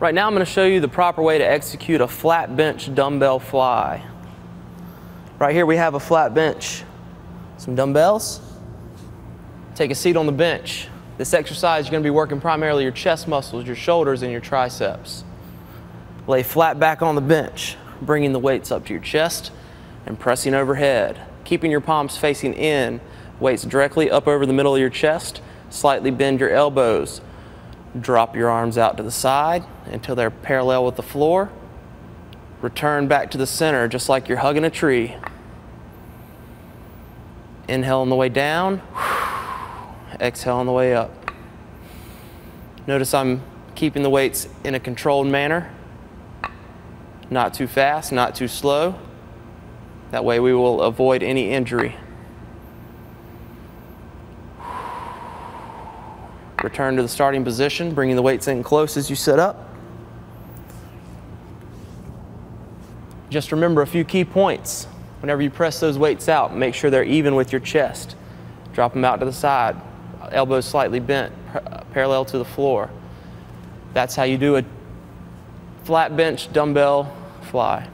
Right now I'm going to show you the proper way to execute a flat bench dumbbell fly. Right here we have a flat bench. Some dumbbells. Take a seat on the bench. This exercise you're going to be working primarily your chest muscles, your shoulders, and your triceps. Lay flat back on the bench, bringing the weights up to your chest and pressing overhead. Keeping your palms facing in, weights directly up over the middle of your chest. Slightly bend your elbows. Drop your arms out to the side until they're parallel with the floor. Return back to the center just like you're hugging a tree. Inhale on the way down. Exhale on the way up. Notice I'm keeping the weights in a controlled manner. Not too fast, not too slow. That way we will avoid any injury. Return to the starting position, bringing the weights in close as you sit up. Just remember a few key points. Whenever you press those weights out, make sure they're even with your chest. Drop them out to the side, elbows slightly bent, parallel to the floor. That's how you do a flat bench dumbbell fly.